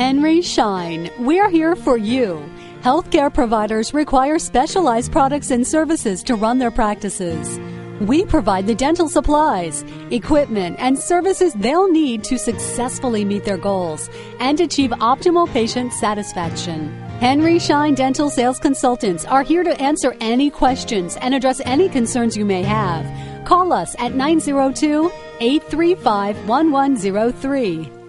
Henry Schein, We're here for you. Healthcare providers require specialized products and services to run their practices. We provide the dental supplies, equipment, and services they'll need to successfully meet their goals and achieve optimal patient satisfaction. Henry Schein Dental Sales Consultants are here to answer any questions and address any concerns you may have. Call us at 902 835 1103.